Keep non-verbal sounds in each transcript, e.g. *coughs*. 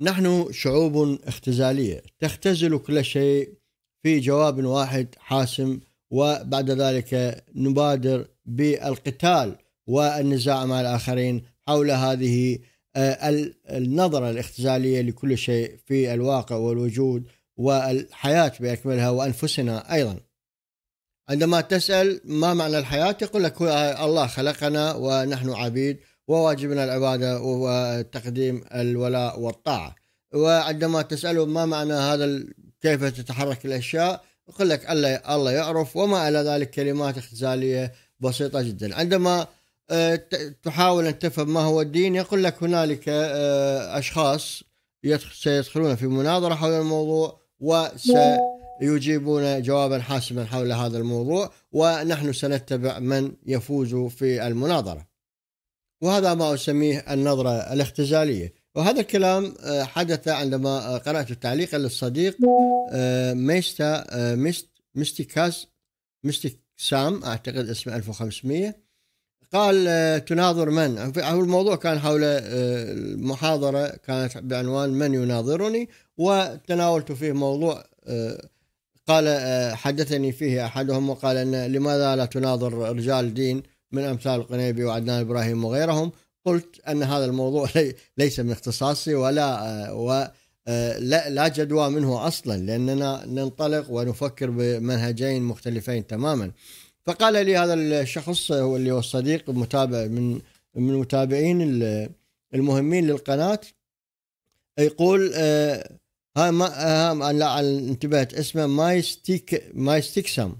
نحن شعوب اختزالية. تختزل كل شيء في جواب واحد حاسم وبعد ذلك نبادر بالقتال والنزاع مع الآخرين حول هذه آه، النظرة الاختزالية لكل شيء في الواقع والوجود والحياة بأكملها وأنفسنا أيضا. عندما تسأل ما معنى الحياة يقول لك الله خلقنا ونحن عبيد وواجبنا العبادة وتقديم الولاء والطاعة. وعندما تسأله ما معنى هذا كيف تتحرك الأشياء يقول لك الله يعرف وما إلى ذلك كلمات اختزالية بسيطة جدا. عندما آه، تحاول أن تفهم ما هو الدين يقول لك هنالك آه، أشخاص سيدخلون في مناظرة حول الموضوع وسيجيبون جوابا حاسما حول هذا الموضوع ونحن سنتبع من يفوز في المناظرة. وهذا ما أسميه النظرة الاختزالية. وهذا الكلام آه، حدث عندما قرأت تعليقا للصديق ميستا ميست ميستيكاس ميستيكسام أعتقد اسمه 1500 قال آه، تناظر من؟ الموضوع كان حول آه، المحاضرة كانت بعنوان من يناظرني؟ وتناولت فيه موضوع آه، قال حدثني فيه أحدهم وقال أن لماذا لا تناظر رجال دين؟ من أمثال القنيبي وعدنان إبراهيم وغيرهم قلت أن هذا الموضوع *laughs* ليس من اختصاصي ولا و لا لا جدوى منه أصلا لأننا ننطلق ونفكر بمنهجين مختلفين تماما. فقال لي هذا الشخص هو اللي هو الصديق متابع من من المتابعين المهمين للقناة يقول آه ها ما لا انتبهت اسمه مايستيك مايستيكسم.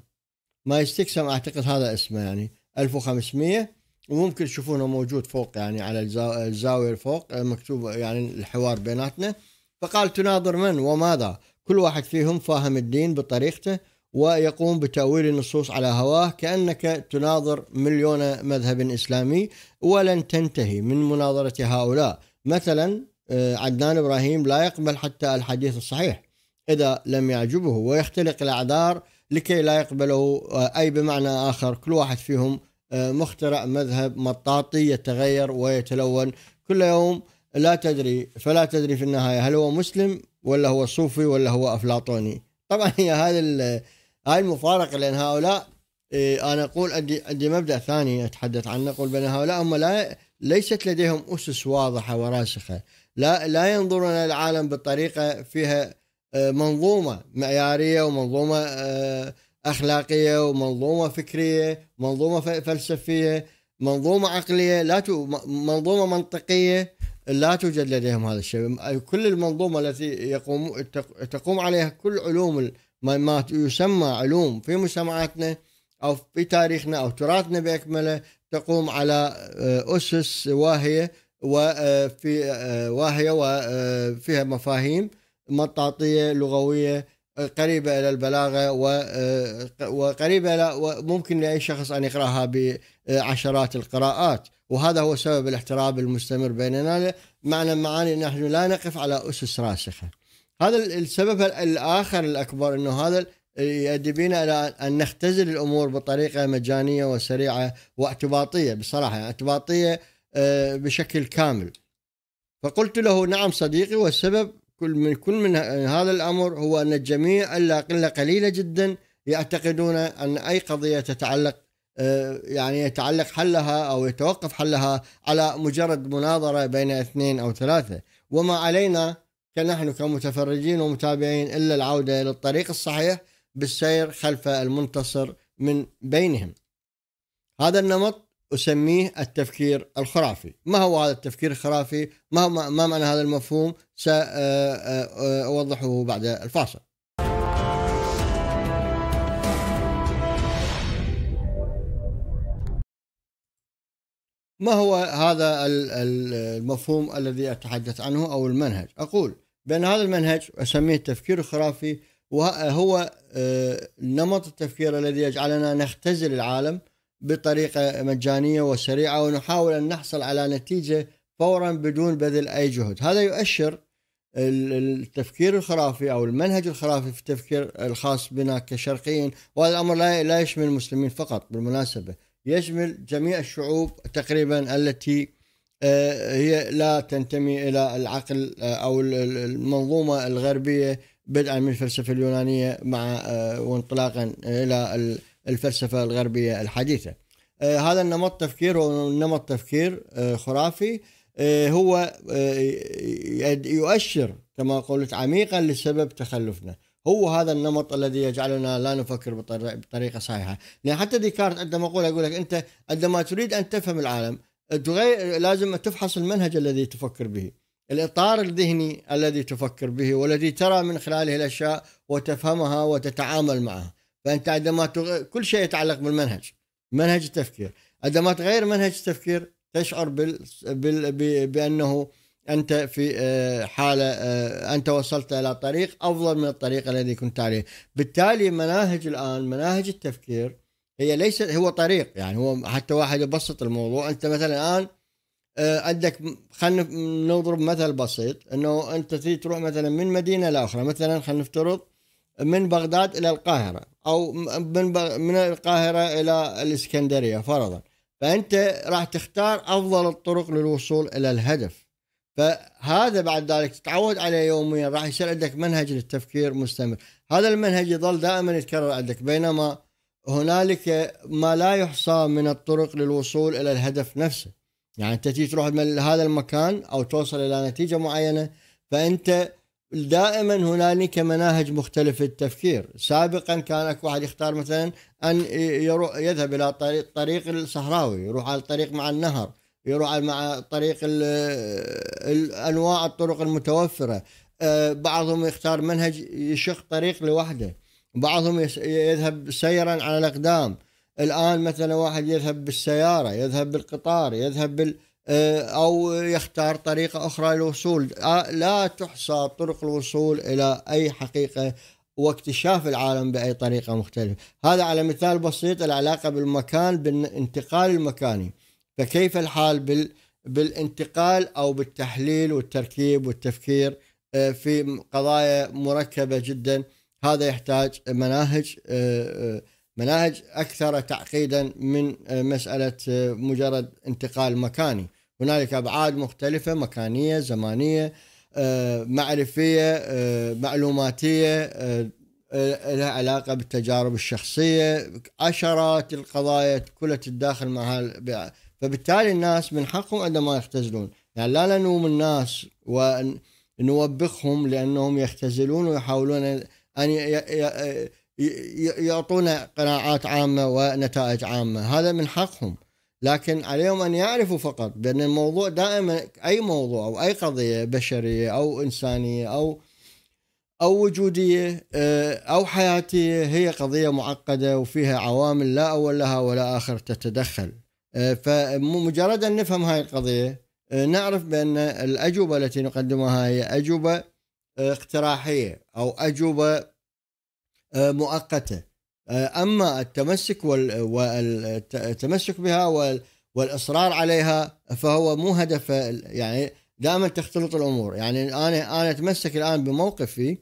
مايستيكسم أعتقد هذا اسمه يعني. 1500 وممكن تشوفونه موجود فوق يعني على الزاوية الفوق مكتوب يعني الحوار بيناتنا. فقال تناظر من وماذا؟ كل واحد فيهم فاهم الدين بطريقته ويقوم بتأويل النصوص على هواه كأنك تناظر مليون مذهب إسلامي ولن تنتهي من مناظرة هؤلاء. مثلا آه، عدنان إبراهيم لا يقبل حتى الحديث الصحيح. إذا لم يعجبه ويختلق الأعذار لكي لا يقبله آه، أي بمعنى آخر كل واحد فيهم آه، مخترع مذهب مطاطي يتغير ويتلون كل يوم. لا تدري فلا تدري في النهاية هل هو مسلم ولا هو صوفي ولا هو أفلاطوني. طبعا هي هذا هاي المفارقة لأن هؤلاء إيه أنا أقول عندي عندي مبدأ ثاني أتحدث عنه أقول بأن هؤلاء هم لا ليست لديهم أسس واضحة وراسخة. لا لا ينظرون إلى العالم بطريقة فيها آه، منظومة معيارية ومنظومة آه، أخلاقية ومنظومة فكرية منظومة فلسفية منظومة عقلية لا منظومة منطقية لا توجد لديهم هذا الشيء. كل المنظومة التي يقوم تقوم عليها كل علوم ما يسمى علوم في مجتمعاتنا أو في تاريخنا أو تراثنا بأكمله تقوم على آه، أسس واهية وفي آه، واهية وفيها مفاهيم. مطاطية لغوية قريبة إلى البلاغة وقريبة إلى وممكن لأي شخص أن يقرأها بعشرات القراءات. وهذا هو سبب الاحتراب المستمر بيننا. معنى معاني نحن لا نقف على أسس راسخة. هذا السبب الآخر الأكبر إنه هذا يؤدي بنا إلى أن نختزل الأمور بطريقة مجانية وسريعة واعتباطية. بصراحة اعتباطية آه، بشكل كامل. فقلت له نعم صديقي والسبب كل من كل من هذا الأمر هو أن الجميع الا قله قليله جدا يعتقدون أن أي قضية تتعلق آه، يعني يتعلق حلها أو يتوقف حلها على مجرد مناظرة بين اثنين أو ثلاثة. وما علينا كنحن كمتفرجين ومتابعين إلا العودة إلى الطريق الصحيح بالسير خلف المنتصر من بينهم. هذا النمط أسميه التفكير الخرافي. ما هو هذا التفكير الخرافي؟ ما, ما معنى هذا المفهوم؟ سأوضحه بعد الفاصل. ما هو هذا المفهوم الذي أتحدث عنه أو المنهج؟ أقول بأن هذا المنهج أسميه التفكير الخرافي وهو نمط التفكير الذي يجعلنا نختزل العالم بطريقة مجانية وسريعة ونحاول أن نحصل على نتيجة فورا بدون بذل أي جهد. هذا يؤشر التفكير الخرافي أو المنهج الخرافي في التفكير الخاص بنا كشرقيين وهذا الأمر لا يشمل المسلمين فقط بالمناسبة. يشمل جميع الشعوب تقريبا التي هي لا تنتمي إلى العقل أو المنظومة الغربية بدءا من الفلسفة اليونانية مع وانطلاقا إلى الفلسفة الغربية الحديثة. هذا النمط تفكير هو نمط تفكير خرافي. هو يؤشر كما قلت عميقا لسبب تخلفنا. هو هذا النمط الذي يجعلنا لا نفكر بطريقة صحيحة. لأن حتى ديكارت عندما أقول أقول لك أنت عندما تريد أن تفهم العالم تغير لازم تفحص المنهج الذي تفكر به. الإطار الذهني الذي تفكر به والذي ترى من خلاله الأشياء وتفهمها وتتعامل معها. فأنت عندما تغ... كل شيء يتعلق بالمنهج. منهج التفكير. عندما تغير منهج التفكير تشعر بال... بال... بأنه أنت في آه، حالة آه، أنت وصلت إلى طريق أفضل من الطريق الذي كنت عليه. بالتالي مناهج الآن مناهج التفكير هي ليست هو طريق. يعني هو حتى واحد يبسط الموضوع. أنت مثلا الآن آه، عندك خلينا نضرب مثل بسيط. إنه أنت تريد تروح مثلا من مدينة لاخرى مثلا خلينا نفترض من بغداد إلى القاهرة. أو من من القاهرة إلى الإسكندرية فرضا. فأنت راح تختار أفضل الطرق للوصول إلى الهدف. فهذا بعد ذلك تتعود عليه يوميا راح يصير عندك منهج للتفكير مستمر. هذا المنهج يظل دائما يتكرر عندك بينما هنالك ما لا يحصى من الطرق للوصول إلى الهدف نفسه. يعني أنت تروح من هذا المكان أو توصل إلى نتيجة معينة فأنت دائما هنالك مناهج مختلفة التفكير. سابقا كان أكو واحد يختار مثلا أن يروح يذهب إلى طريق طريق الصحراوي يروح على الطريق مع النهر يروح مع طريق أنواع الطرق المتوفرة. آه، بعضهم يختار منهج يشق طريق لوحده. بعضهم يذهب سيرا على الأقدام. الآن مثلا واحد يذهب بالسيارة يذهب بالقطار يذهب بال آه، أو يختار طريقة أخرى للوصول. آه، لا تحصى طرق الوصول إلى أي حقيقة واكتشاف العالم بأي طريقة مختلفة. هذا على مثال بسيط العلاقة بالمكان بالانتقال المكاني. فكيف الحال بال بالانتقال أو بالتحليل والتركيب والتفكير؟ آه، في قضايا مركبة جدا. هذا يحتاج مناهج مناهج أكثر تعقيدا من مسألة مجرد انتقال مكاني. هنالك أبعاد مختلفة مكانية زمانية معرفية معلوماتية لها علاقة بالتجارب الشخصية عشرات القضايا كلها تتداخل مع فبالتالي الناس من حقهم عندما يختزلون. يعني لا نلوم الناس ونوبخهم لأنهم يختزلون ويحاولون أن يعطونا قناعات عامة ونتائج عامة. هذا من حقهم. لكن عليهم أن يعرفوا فقط بأن الموضوع دائما أي موضوع أو أي قضية بشرية أو إنسانية أو أو وجودية آه، أو حياتية هي قضية معقدة وفيها عوامل لا أول لها ولا آخر تتدخل. آه، فمجرد أن نفهم هاي القضية آه، نعرف بأن الأجوبة التي نقدمها هي أجوبة اقتراحية أو أجوبة مؤقتة. أما التمسك والتمسك بها والإصرار عليها فهو مو هدف يعني دائما تختلط الأمور. يعني أنا أنا أتمسك الآن بموقفي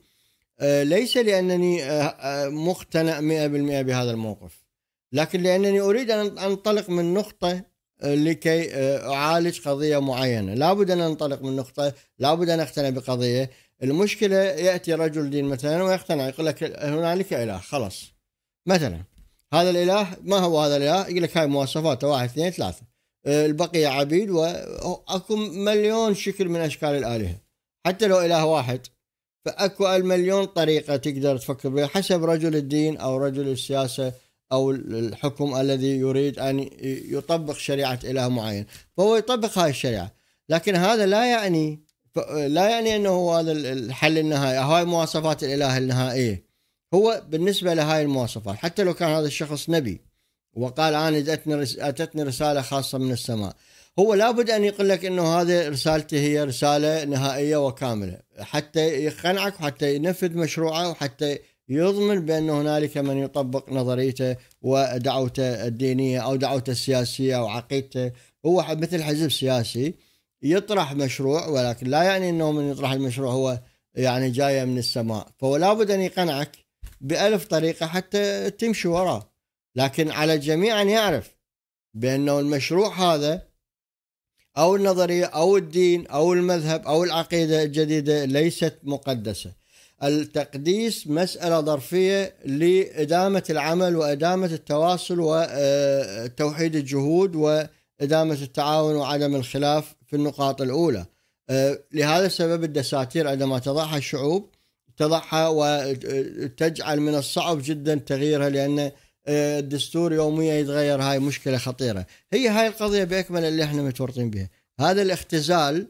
ليس لأنني مقتنع 100% بهذا الموقف لكن لأنني أريد أن أنطلق من نقطة آه، لكي آه، أعالج قضية معينة، لابد أن أنطلق من نقطة، لابد أن أقتنع بقضية، المشكلة يأتي رجل دين مثلا ويقتنع يقول لك هنالك إله خلاص. مثلا هذا الإله ما هو هذا الإله؟ يقول لك هاي مواصفاته واحد اثنين ثلاثة. آه، البقية عبيد وأكو مليون شكل من أشكال الآلهة. حتى لو إله واحد فأكو المليون طريقة تقدر تفكر بها حسب رجل الدين أو رجل السياسة أو الحكم الذي يريد أن يطبق شريعة إله معين فهو يطبق هاي الشريعة لكن هذا لا يعني لا يعني إنه هذا الحل النهائي هاي مواصفات الإله النهائية هو بالنسبة لهاي المواصفات حتى لو كان هذا الشخص نبي وقال أنا أتتني رسالة خاصة من السماء هو لابد أن يقول لك إنه هذه رسالتي هي رسالة نهائية وكاملة حتى يقنعك وحتى ينفذ مشروعه وحتى يضمن بأن هنالك من يطبق نظريته ودعوته الدينية أو دعوته السياسية أو عقيدته. هو مثل حزب سياسي يطرح مشروع ولكن لا يعني أنه من يطرح المشروع هو يعني جاية من السماء. فهو لابد أن يقنعك بألف طريقة حتى تمشي وراه لكن على الجميع أن يعرف بأنه المشروع هذا أو النظرية أو الدين أو المذهب أو العقيدة الجديدة ليست مقدسة. التقديس مسألة ظرفية لإدامة العمل وإدامة التواصل وتوحيد الجهود وإدامة التعاون وعدم الخلاف في النقاط الأولى. لهذا السبب الدساتير عندما تضعها الشعوب تضعها وتجعل من الصعب جدا تغييرها لأن الدستور يوميا يتغير. هاي مشكلة خطيرة. هي هاي القضية بأكمل اللي إحنا متورطين بها. هذا الاختزال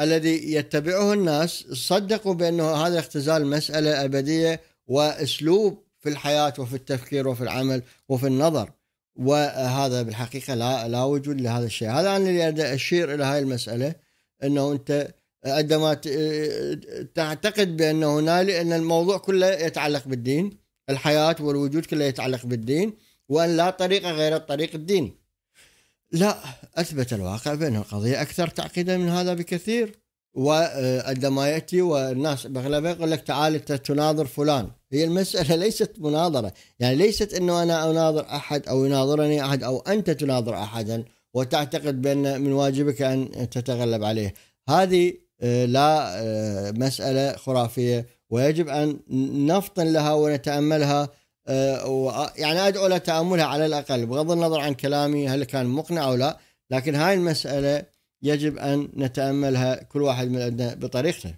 الذي يتبعه الناس صدقوا بأنه هذا الاختزال مسألة أبدية وأسلوب في الحياة وفي التفكير وفي العمل وفي النظر. وهذا بالحقيقة لا لا وجود لهذا الشيء. هذا أنا اللي أشير إلى هاي المسألة إنه أنت عندما تعتقد بأن هنالك أن الموضوع كله يتعلق بالدين الحياة والوجود كله يتعلق بالدين وأن لا طريقه غير الطريق الدين. لا أثبت الواقع بأن القضية أكثر تعقيدا من هذا بكثير. وعندما يأتي والناس بأغلبها يقول لك تعال أنت تناظر فلان. هي المسألة *laughs* ليست مناظرة. يعني ليست أنه أنا أناظر أحد أو يناظرني أحد أو أنت تناظر احدا وتعتقد بأن من واجبك أن تتغلب عليه. هذه آه، لا آه، مسألة خرافية ويجب أن نفطن لها ونتأملها آه، يعني أدعو لتاملها على الأقل بغض النظر عن كلامي هل كان مقنع أو لا لكن هاي المسألة يجب أن نتأملها كل واحد من عندنا بطريقته.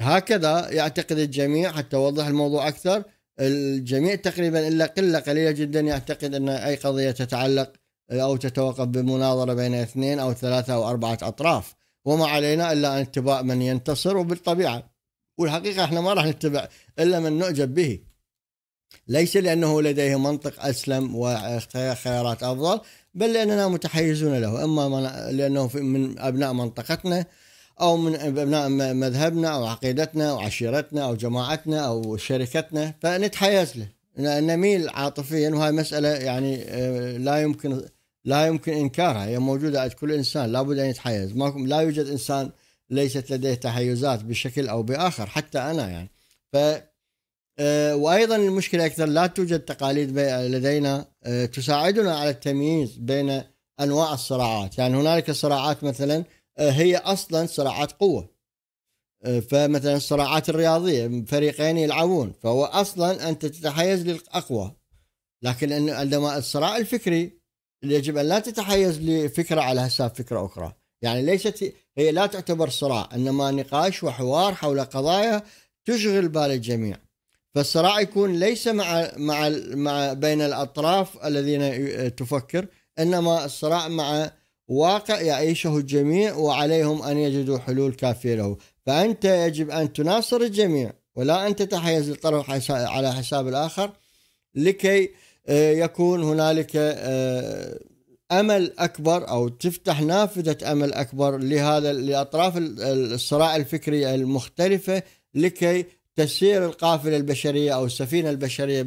هكذا يعتقد الجميع حتى اوضح الموضوع أكثر الجميع تقريبا إلا قلة قليلة جدا يعتقد أن أي قضية تتعلق أو تتوقف بمناظرة بين اثنين أو ثلاثة أو أربعة أطراف وما علينا إلا أن اتباع من ينتصر وبالطبيعة. والحقيقة إحنا ما راح نتبع إلا من نعجب به. ليس لأنه لديه منطق أسلم وخيارات أفضل بل لأننا متحيزون له. أما لأنه من أبناء منطقتنا أو من أبناء مذهبنا أو عقيدتنا أو عشيرتنا أو جماعتنا أو شركتنا فنتحيز له. نميل عاطفيا وهي مسألة يعني آه، لا يمكن لا يمكن إنكارها هي موجودة عند كل إنسان لابد أن يتحيز. ما لا يوجد إنسان ليست لديه تحيزات بشكل أو بآخر حتى أنا يعني. ف آه، وأيضا المشكلة أكثر لا توجد تقاليد لدينا آه، تساعدنا على التمييز بين أنواع الصراعات. يعني هنالك صراعات مثلا آه، هي أصلا صراعات قوة. فمثلا الصراعات الرياضية فريقين يلعبون فهو أصلا أنت تتحيز للأقوى. لكن عندما الصراع الفكري يجب أن لا تتحيز لفكرة على حساب فكرة أخرى. يعني ليست هي لا تعتبر صراع إنما نقاش وحوار حول قضايا تشغل بال الجميع. فالصراع يكون ليس مع مع مع بين الأطراف الذين تفكر إنما الصراع مع واقع يعيشه الجميع وعليهم أن يجدوا حلول كافية له. فأنت يجب أن تناصر الجميع ولا أن تتحيز لطرف على حساب الآخر لكي يكون هنالك آه، أمل أكبر أو تفتح نافذة أمل أكبر لهذا لأطراف الصراع الفكري المختلفة لكي تسير القافلة البشرية أو السفينة البشرية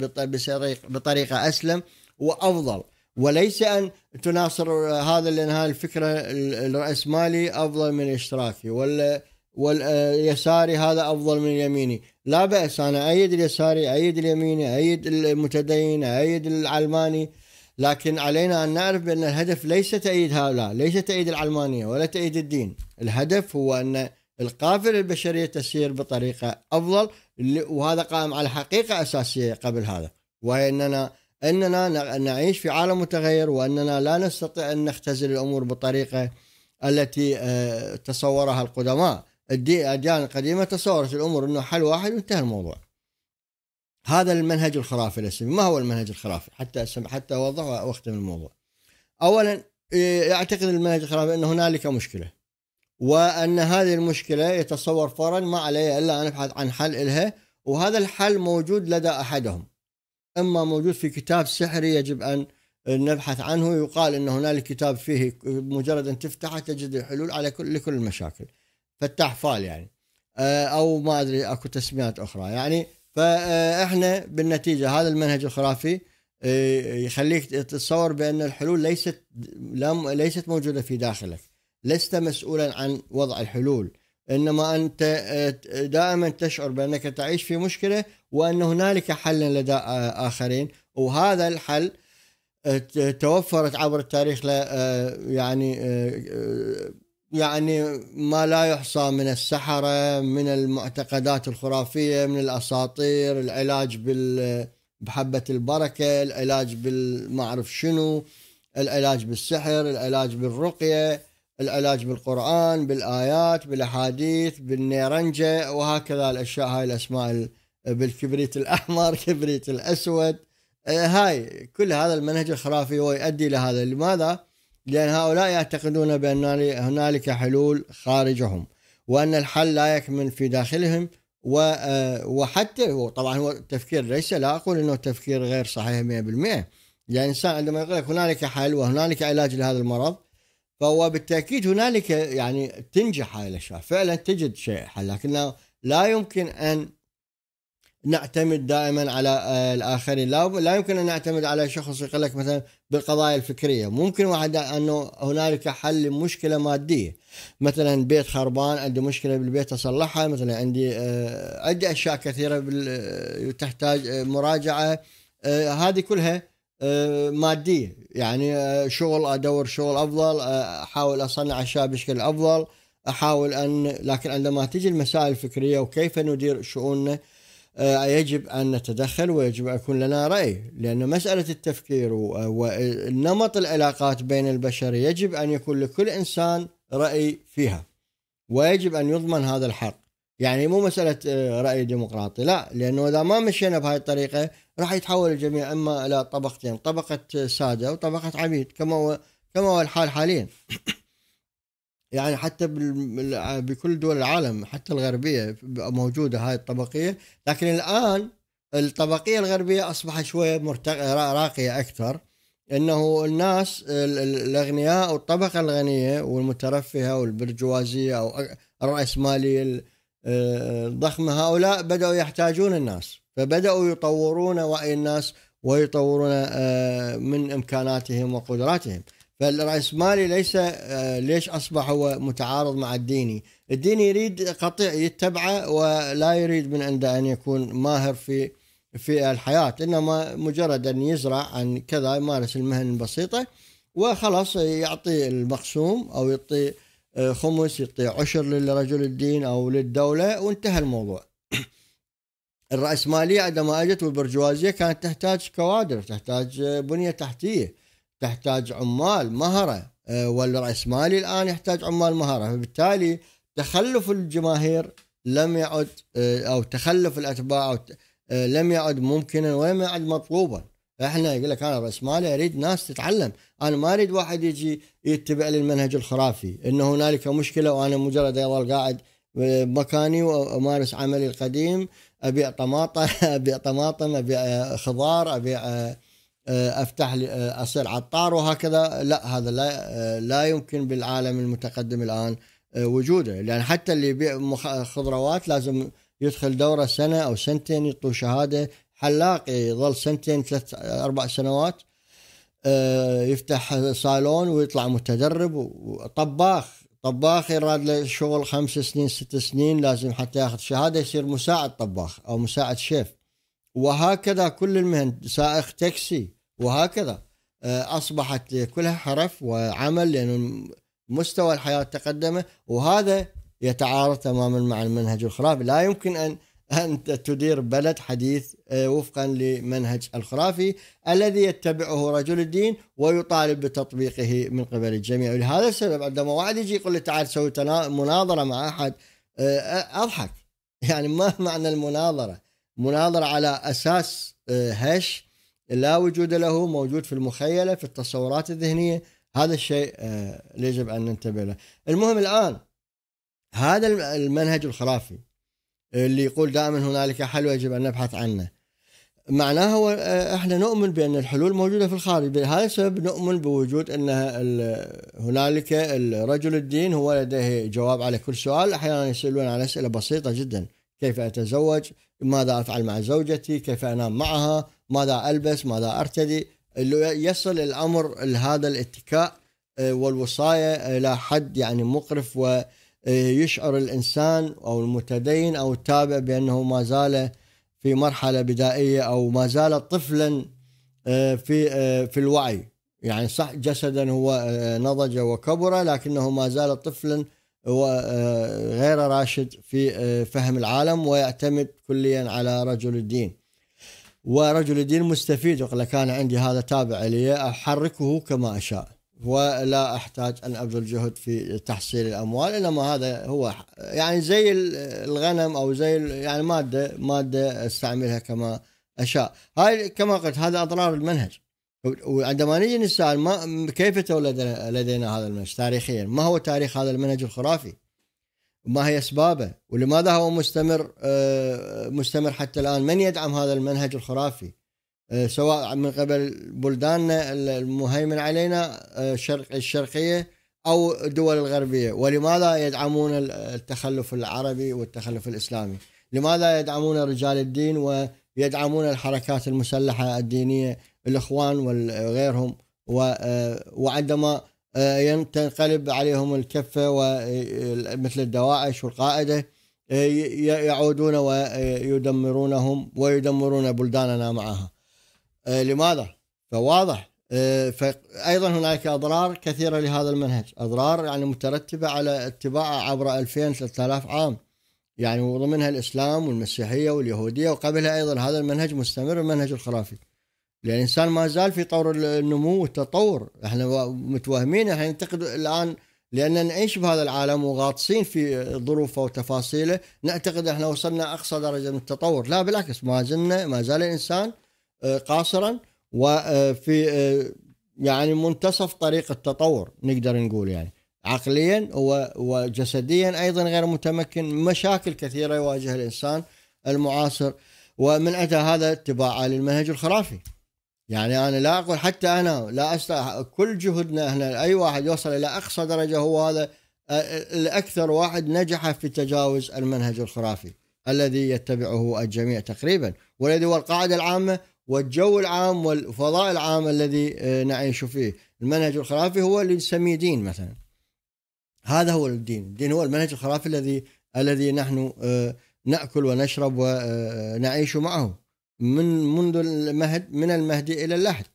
بطريقة أسلم وأفضل. وليس أن تناصر هذا لأن الفكرة الرأسمالي أفضل من الاشتراكي ولا واليساري هذا أفضل من اليميني لا بأس أنا أيد اليساري أيد اليميني أيد المتدين أيد العلماني. لكن علينا أن نعرف بأن الهدف ليس تأييد هؤلاء ليس تأييد العلمانية ولا تأييد الدين. الهدف هو أن القافلة البشرية تسير بطريقة أفضل وهذا قائم على حقيقة أساسية قبل هذا وهي إننا اننا نعيش في عالم متغير وإننا لا نستطيع أن نختزل الأمور بالطريقة التي آه، تصورها القدماء. الاديان القديمة تصورت الأمور إنه حل واحد وانتهى الموضوع. هذا المنهج الخرافي الاسلامي ما هو المنهج الخرافي؟ حتى حتى اوضح واختم الموضوع. اولا يعتقد المنهج الخرافي ان هنالك مشكلة وأن هذه المشكلة يتصور فورا ما علي إلا أن أبحث عن حل لها وهذا الحل موجود لدى أحدهم. إما موجود في كتاب سحري يجب أن نبحث عنه يقال إن هنالك كتاب فيه مجرد أن تفتحه تجد الحلول على كل لكل المشاكل. فتح فال يعني. آه، أو ما أدري أكو تسميات أخرى. يعني فاحنا بالنتيجة هذا المنهج الخرافي آه، يخليك تتصور بأن الحلول ليست ليست موجودة في داخلك. لست مسؤولا عن وضع الحلول. إنما أنت آه، دائما تشعر بأنك تعيش في مشكلة وأن هنالك حل لدى آخرين. وهذا الحل توفرت عبر التاريخ يعني يعني ما لا يحصى من السحرة من المعتقدات الخرافية من الأساطير العلاج بال بحبة البركة العلاج بالما أعرف شنو العلاج بالسحر العلاج بالرقية العلاج بالقرآن بالآيات بالأحاديث بالنيرنجة وهكذا الأشياء هاي الأسماء بالكبريت الأحمر *laughs* كبريت الأسود آه، هاي كل هذا المنهج الخرافي هو يؤدي لهذا لماذا؟ لأن هؤلاء يعتقدون بأن هنالك حلول خارجهم وأن الحل لا يكمن في داخلهم آه، وحتى طبعا هو التفكير ليس لا أقول أنه تفكير غير صحيح 100% يعني الإنسان عندما يقول لك هنالك حل وهنالك علاج لهذا المرض فهو بالتأكيد هنالك يعني تنجح هاي الأشياء فعلا تجد شيء حل لكنه لا يمكن أن نعتمد دائما على آه، الآخرين. لا لا يمكن أن نعتمد على شخص يقول لك مثلا بالقضايا الفكرية. ممكن واحد أنه هنالك حل لمشكلة مادية. مثلا بيت خربان عندي مشكلة بالبيت أصلحها. مثلا عندي آه، عندي أشياء كثيرة آه، تحتاج مراجعة. هذه كلها مادية. يعني شغل أدور شغل أفضل أحاول أصنع أشياء بشكل أفضل أحاول أن لكن عندما تجي المسائل الفكرية وكيف ندير شؤوننا يجب أن نتدخل ويجب أن يكون لنا رأي لأن مسألة التفكير ونمط العلاقات بين البشر يجب أن يكون لكل إنسان رأي فيها ويجب أن يضمن هذا الحق. يعني مو مسألة آه، رأي ديمقراطي لا لأنه إذا ما مشينا بهذه الطريقة راح يتحول الجميع إما إلى طبقتين طبقة سادة وطبقة عبيد كما هو كما هو الحال حاليا. يعني حتى بكل دول العالم حتى الغربية موجودة هاي الطبقية. لكن الآن الطبقية الغربية اصبحت شوية راقية أكثر. إنه الناس الأغنياء والطبقه الغنية والمترفهة والبرجوازية أو الراسماليه الضخمة هؤلاء بدأوا يحتاجون الناس. فبدأوا يطورون وعي الناس ويطورون آه، من إمكاناتهم وقدراتهم. فالرأسمالي ليس آه، ليش أصبح هو متعارض مع الديني؟ الديني يريد قطيع يتبعه ولا يريد من عنده أن يكون ماهر في في الحياة إنما مجرد أن يزرع عن كذا يمارس المهن البسيطة وخلاص يعطي المقسوم أو يعطي آه، خمس يعطي عشر لرجل الدين أو للدولة وانتهى الموضوع. *clears throat* الرأسمالية عندما أجت والبرجوازية كانت تحتاج كوادر تحتاج بنية تحتية. تحتاج عمال مهرة. آه، والرأسمالي الآن يحتاج عمال مهرة. فبالتالي تخلف الجماهير لم يعد آه، أو تخلف الأتباع أو آه، لم يعد ممكنا ولم يعد مطلوبا. إحنا يقول لك أنا رأس مالي أريد ناس تتعلم. أنا ما أريد واحد يجي يتبع لي المنهج الخرافي. إن هنالك مشكلة وأنا مجرد اظل قاعد مكاني وأمارس عملي القديم أبيع طماطم *laughs* أبيع طماطم أبيع خضار أبيع أفتح لي آه، أصير عطار وهكذا. لا هذا لا آه، لا يمكن بالعالم المتقدم الآن وجوده. لأن حتى اللي يبيع خضروات لازم يدخل دورة سنة أو سنتين يعطوه شهادة. حلاق يظل سنتين ثلاث أربع سنوات يفتح صالون ويطلع متدرب. وطباخ طباخ يراد له شغل خمس سنين ست سنين لازم حتى ياخذ شهادة يصير مساعد طباخ أو مساعد شيف. وهكذا كل المهن سائق تاكسي وهكذا. آه، أصبحت كلها حرف وعمل لأن مستوى الحياة تقدم وهذا يتعارض تماما مع المنهج الخرافي. لا يمكن أن أن تدير بلد حديث آه، وفقا لمنهج الخرافي الذي يتبعه رجل الدين ويطالب بتطبيقه من قبل الجميع. ولهذا السبب عندما واحد يجي يقول لي تعال سوي مناظرة مع أحد. آه، أضحك. يعني ما معنى المناظرة؟ مناظرة على أساس هش لا وجود له موجود في المخيلة في التصورات الذهنية. هذا الشيء آه، يجب أن ننتبه له. المهم الآن هذا المنهج الخرافي اللي يقول دائما هنالك حل ويجب أن نبحث عنه. معناه هو آه، إحنا نؤمن بأن الحلول موجودة في الخارج. لهذا السبب نؤمن بوجود أن هنالك رجل الدين هو لديه جواب على كل سؤال. أحيانا يسألون عن أسئلة بسيطة جدا. كيف أتزوج؟ ماذا أفعل مع زوجتي؟ كيف أنام معها؟ ماذا ألبس ماذا أرتدي. يصل الأمر لهذا الاتكاء آه، والوصاية إلى حد يعني مقرف ويشعر الإنسان أو المتدين أو التابع بأنه ما زال في مرحلة بدائية أو ما زال طفلا في في الوعي. يعني صح جسدا هو نضج وكبر لكنه ما زال طفلا وغير راشد في فهم العالم ويعتمد كليا على رجل الدين. ورجل الدين مستفيد. يقول لك أنا عندي هذا تابع لي أحركه كما أشاء. ولا أحتاج أن أبذل جهد في تحصيل الأموال إنما هذا هو يعني زي الغنم أو زي يعني مادة مادة أستعملها كما أشاء. هاي كما قلت هذا أضرار المنهج. وعندما نيجي نسأل ما كيف تولد لدينا هذا المنهج؟ تاريخيا. ما هو تاريخ هذا المنهج الخرافي؟ ما هي أسبابه؟ ولماذا هو مستمر آه، مستمر حتى الآن؟ من يدعم هذا المنهج الخرافي؟ آه، سواء من قبل بلداننا المهيمن علينا الشرق آه، الشرقية أو الدول الغربية. ولماذا يدعمون التخلف العربي والتخلف الإسلامي؟ لماذا يدعمون رجال الدين ويدعمون الحركات المسلحة الدينية؟ الإخوان وغيرهم وعندما تنقلب عليهم الكفة مثل الدواعش والقاعدة يعودون ويدمرونهم ويدمرون بلداننا معها آه، لماذا؟ فواضح آه، فايضا هناك أضرار كثيرة لهذا المنهج، أضرار يعني مترتبة على اتباعه عبر 2000 3000 عام. يعني وضمنها الإسلام والمسيحية واليهودية وقبلها أيضا هذا المنهج مستمر المنهج الخرافي. لأن الإنسان ما زال في طور النمو والتطور، إحنا متوهمين إحنا نعتقد الآن لأن نعيش بهذا العالم وغاطسين في ظروفه وتفاصيله، نعتقد إحنا وصلنا أقصى درجة من التطور، لا بالعكس ما زلنا ما زال الإنسان آه، قاصرا وفي آه، يعني منتصف طريق التطور نقدر نقول يعني. عقليا وجسديا أيضا غير متمكن. مشاكل كثيرة يواجهها الإنسان المعاصر. ومن اتى هذا اتباعا للمنهج الخرافي. يعني أنا لا أقول حتى أنا لا أست... كل جهدنا إحنا أي واحد يوصل إلى أقصى درجة هو هذا الأكثر واحد نجح في تجاوز المنهج الخرافي الذي يتبعه الجميع تقريبا. والذي هو القاعدة العامة والجو العام والفضاء العام الذي نعيش فيه. المنهج الخرافي هو اللي نسميه دين مثلا. هذا هو الدين. الدين هو المنهج الخرافي الذي الذي نحن نأكل ونشرب ونعيش معه. من منذ المهد من المهدي إلى اللحد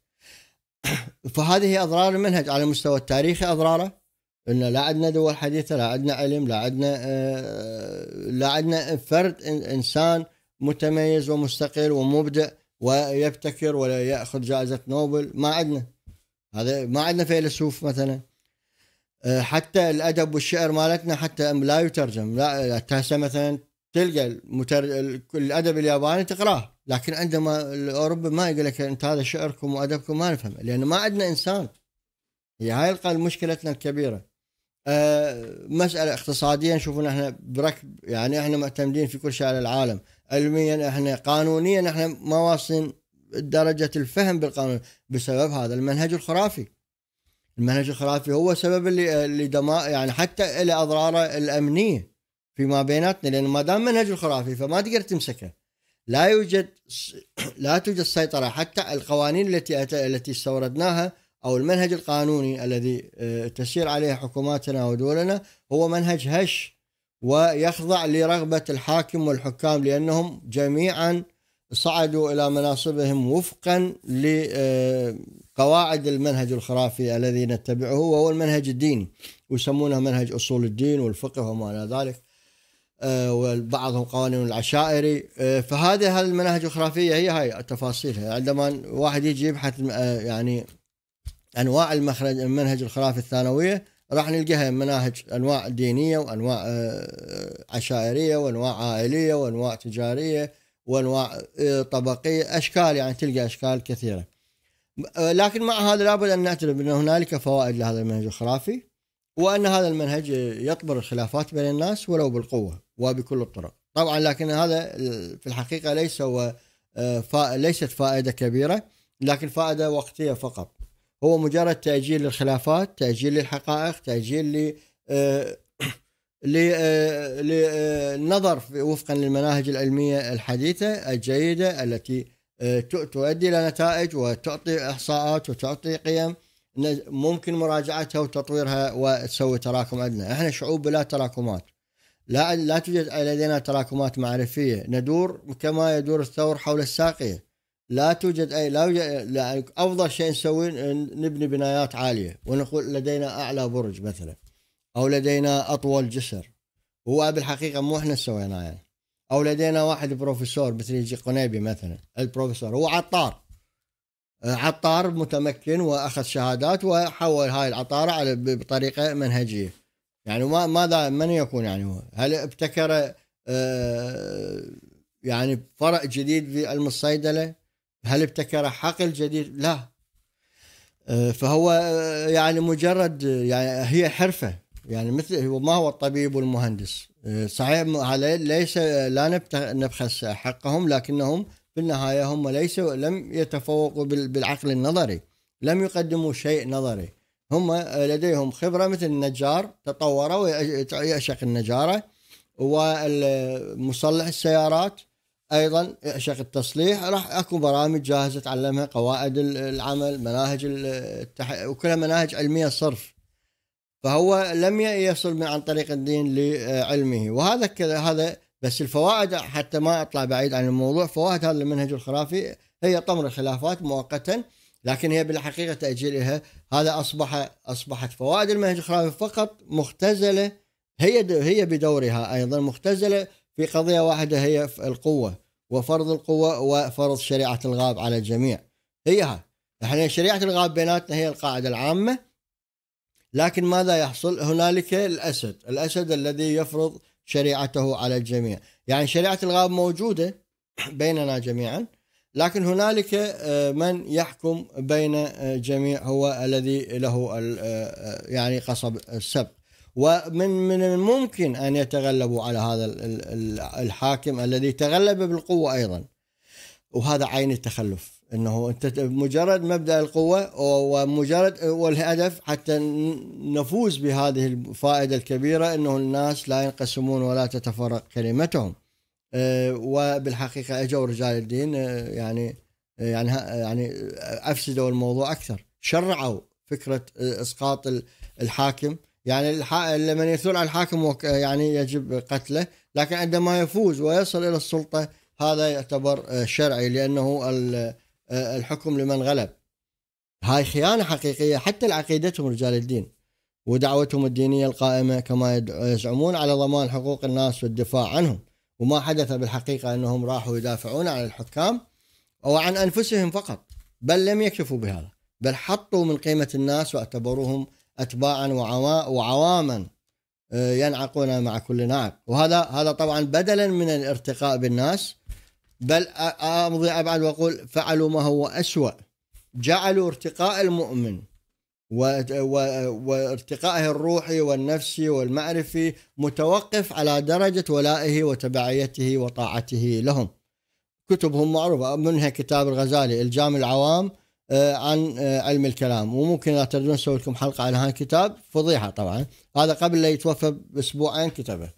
*clears throat* فهذه أضرار المنهج على المستوى التاريخي أضراره. إن لا عندنا دول حديثة لا عندنا علم لا عندنا آه، لا عندنا فرد إنسان متميز ومستقل ومبدع ويبتكر ولا يأخذ جائزة نوبل. ما عندنا. هذا ما عندنا فيلسوف مثلا. آه، حتى الأدب والشعر مالتنا حتى لا يترجم. لا هسه مثلا تلقى المتر... الأدب الياباني تقراه. لكن عندما الأوروبي ما يقول لك أنت هذا شعركم وأدبكم ما نفهم لأنه ما عندنا إنسان. هي هاي مشكلتنا الكبيرة. أه مسألة اقتصاديا شوفوا إحنا بركب يعني إحنا معتمدين في كل شيء على العالم. علميا إحنا قانونيا إحنا ما واصلين درجة الفهم بالقانون بسبب هذا المنهج الخرافي. المنهج الخرافي هو سبب اللي اللي دماء يعني حتى له أضراره الأمنية فيما بيناتنا لأن ما دام منهج الخرافي فما تقدر تمسكه. لا يوجد *clears throat* لا توجد سيطرة حتى القوانين التي التي استوردناها أو المنهج القانوني الذي آه، تسير عليه حكوماتنا ودولنا هو منهج هش ويخضع لرغبة الحاكم والحكام لأنهم جميعا صعدوا إلى مناصبهم وفقا لقواعد المنهج الخرافي الذي نتبعه وهو المنهج الديني ويسمونه منهج أصول الدين والفقه وما إلى ذلك. آه، وبعضهم قوانين العشائري. آه، فهذه هذه المناهج الخرافية هي هاي تفاصيلها عندما واحد يجي يبحث آه، يعني أنواع المخرج المنهج الخرافي الثانوية راح نلقاها مناهج أنواع دينية وأنواع آه، عشائرية وأنواع عائلية وأنواع تجارية وأنواع آه، طبقية أشكال يعني تلقى أشكال كثيرة. آه، لكن مع هذا لابد أن نعترف ان هنالك فوائد لهذا المنهج الخرافي وأن هذا المنهج يطبر الخلافات بين الناس ولو بالقوة. وبكل الطرق. طبعا لكن هذا في الحقيقة ليس هو ليست فائدة كبيرة لكن فائدة وقتية فقط. هو مجرد تأجيل للخلافات تأجيل للحقائق تأجيل ل آه، *coughs* للنظر آه، وفقا للمناهج العلمية الحديثة الجيدة التي آه، تؤدي إلى نتائج وتعطي إحصاءات وتعطي قيم ممكن مراجعتها وتطويرها وتسوي تراكم عندنا إحنا شعوب بلا تراكمات لا لا توجد لدينا تراكمات معرفية. ندور كما يدور الثور حول الساقية. لا توجد اي لا يوجد يعني أفضل شيء نسويه نبني بنايات عالية. ونقول لدينا أعلى برج مثلا أو لدينا أطول جسر. هو بالحقيقة مو إحنا سويناه يعني. أو لدينا واحد بروفيسور مثل يجي قنيبي مثلا البروفيسور. هو عطار. عطار متمكن وأخذ شهادات وحول هاي العطارة على بطريقة منهجية. يعني ما ماذا من يكون يعني هو؟ هل ابتكر آه، يعني فرع جديد في علم الصيدله هل ابتكر حقل جديد لا. آه، فهو آه، يعني مجرد يعني هي حرفة. يعني مثل هو ما هو الطبيب والمهندس. صحيح ليس لا نبخس حقهم لكنهم في النهاية هم ليسوا لم يتفوقوا بالعقل النظري. لم يقدموا شيء نظري. هم لديهم خبرة مثل النجار تطوروا ويعشق النجارة ومصلح السيارات أيضا يعشق التصليح. راح أكو برامج جاهزة تعلمها قواعد العمل مناهج التح... وكلها مناهج علمية صرف. فهو لم يصل من عن طريق الدين لعلمه. وهذا كذا هذا بس الفوائد حتى ما أطلع بعيد عن الموضوع فوائد هذا المنهج الخرافي هي طمر الخلافات مؤقتا. لكن هي بالحقيقة تاجيلها هذا اصبح أصبحت فوائد المنهج الخرافي فقط مختزلة هي هي بدورها أيضا مختزلة في قضية واحدة هي القوة وفرض القوة وفرض شريعة الغاب على الجميع. هي ها إحنا شريعة الغاب بيناتنا هي القاعدة العامة لكن ماذا يحصل؟ هنالك الأسد الأسد الذي يفرض شريعته على الجميع. يعني شريعة الغاب موجودة بيننا جميعا لكن هنالك آه، من يحكم بين آه، هو الذي له آه، يعني قصب السبق ومن من الممكن أن يتغلبوا على هذا الحاكم الذي تغلب بالقوة أيضا. وهذا عين التخلف إنه أنت مجرد مبدأ القوة ومجرد والهدف حتى نفوز بهذه الفائدة الكبيرة إنه الناس لا ينقسمون ولا تتفرق كلمتهم. وبالحقيقة اجوا رجال الدين آه، يعني آه، يعني يعني أفسدوا الموضوع أكثر شرعوا فكرة إسقاط الحاكم. يعني لمن يثور على الحاكم يعني يجب قتله لكن عندما يفوز ويصل إلى السلطة هذا يعتبر شرعي لأنه الحكم لمن غلب. هاي خيانة حقيقية حتى لعقيدتهم رجال الدين ودعوتهم الدينية القائمة كما يزعمون على ضمان حقوق الناس والدفاع عنهم. وما حدث بالحقيقة أنهم راحوا يدافعون عن الحكام أو عن أنفسهم فقط بل لم يكتفوا بهذا بل حطوا من قيمة الناس واعتبروهم أتباعا وعواما آه، ينعقون مع كل ناعق وهذا هذا طبعا بدلا من الارتقاء بالناس بل أمضي أبعد وأقول فعلوا ما هو أسوأ جعلوا ارتقاء المؤمن وارتقائه الروحي والنفسي والمعرفي متوقف على درجة ولائه وتبعيته وطاعته لهم. كتبهم معروفة. منها كتاب الغزالي إلجام العوام آه، عن آه، علم الكلام. وممكن لا تردون نسوي لكم حلقة عن هذا الكتاب فضيحة طبعا. هذا قبل لا يتوفى بأسبوعين كتبه.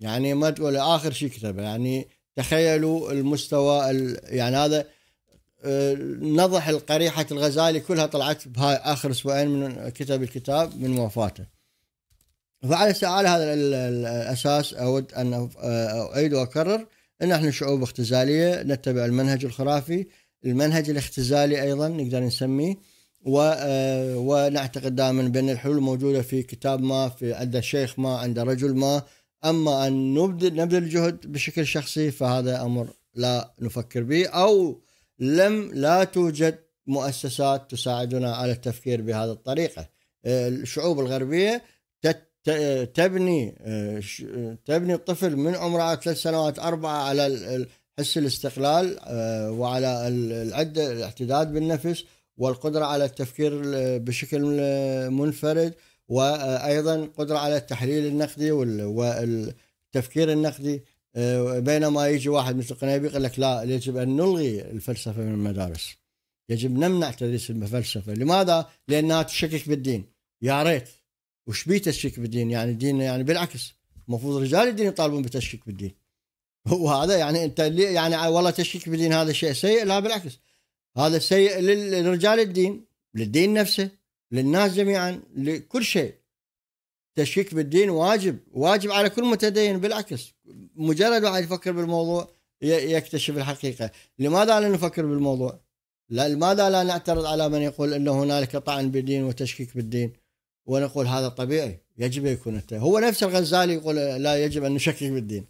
يعني ما تقول آخر شيء كتبه. يعني تخيلوا المستوى يعني هذا نضح القريحة الغزالي كلها طلعت بهاي آخر أسبوعين من كتب الكتاب من وفاته. فعلى على هذا الأساس أود أن أعيد وأكرر أن إحنا شعوب اختزالية نتبع المنهج الخرافي المنهج الاختزالي أيضا نقدر نسميه و ونعتقد دائما بأن الحلول موجودة في كتاب ما في عند شيخ ما عند رجل ما. أما أن نبذل نبذل الجهد بشكل شخصي فهذا أمر لا نفكر به أو لم لا توجد مؤسسات تساعدنا على التفكير بهذه الطريقة. الشعوب الغربية تبني تبني الطفل من عمره ثلاث سنوات أربعة على حس الاستقلال وعلى العدة الاعتداد بالنفس والقدرة على التفكير بشكل منفرد وأيضا قدرة على التحليل النقدي والتفكير النقدي. بينما يجي واحد مثل قنيبي يقول لك لا يجب أن نلغي الفلسفة من المدارس. يجب نمنع تدريس الفلسفة. لماذا؟ لأنها تشكك بالدين يا ريت. وش بيه تشكيك بالدين يعني الدين يعني بالعكس المفروض رجال الدين يطالبون بتشكيك بالدين *laughs* وهذا يعني أنت يعني والله تشكيك بالدين هذا شيء سيء؟ لا بالعكس. هذا سيء لرجال الدين للدين نفسه للناس جميعا لكل شيء. تشكيك بالدين واجب واجب على كل متدين بالعكس مجرد واحد يفكر بالموضوع يكتشف الحقيقة. لماذا لا نفكر بالموضوع؟ لا لماذا لا نعترض على من يقول أن هنالك طعن بالدين وتشكيك بالدين؟ ونقول هذا طبيعي يجب أن يكون هو نفس الغزالي يقول لا يجب أن نشكك بالدين.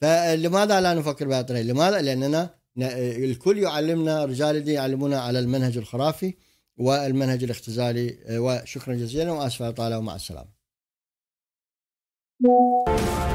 فلماذا لا نفكر بهذا الطريقة؟ لماذا؟ لأننا الكل يعلمنا رجال الدين يعلمونا على المنهج الخرافي والمنهج الاختزالي وشكرا جزيلا واسف على ومع السلامة. Música